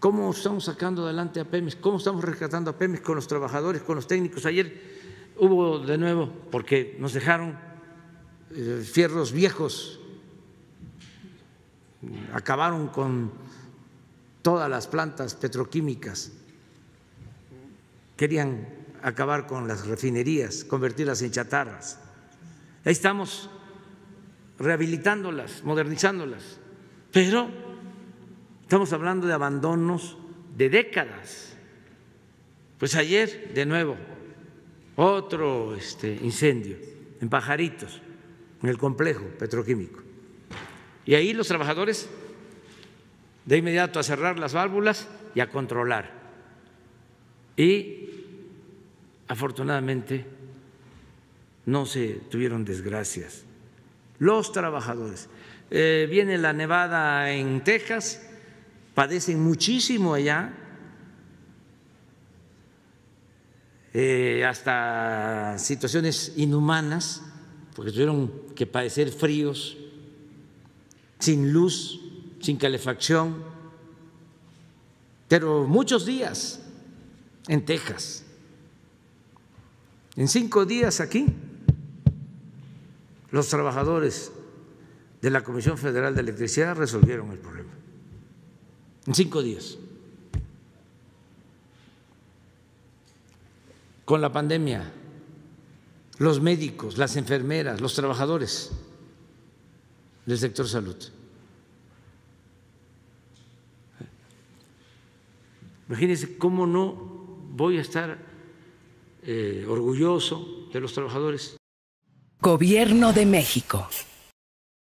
¿Cómo estamos sacando adelante a Pemex? ¿Cómo estamos rescatando a Pemex con los trabajadores, con los técnicos? Ayer hubo de nuevo, porque nos dejaron eh, fierros viejos, acabaron con todas las plantas petroquímicas, querían acabar con las refinerías, convertirlas en chatarras. Ahí estamos rehabilitándolas, modernizándolas, pero estamos hablando de abandonos de décadas. Pues ayer, de nuevo, otro este, incendio en Pajaritos, en el complejo petroquímico. Y ahí los trabajadores de inmediato a cerrar las válvulas y a controlar. Y afortunadamente no se tuvieron desgracias. Los trabajadores. Eh, viene la nevada en Texas, padecen muchísimo allá, eh, hasta situaciones inhumanas, porque tuvieron que padecer fríos, sin luz, sin calefacción, pero muchos días en Texas. En cinco días aquí los trabajadores de la Comisión Federal de Electricidad resolvieron el problema. En cinco días. Con la pandemia, los médicos, las enfermeras, los trabajadores del sector salud. Imagínense cómo no voy a estar eh, orgulloso de los trabajadores Gobierno de México.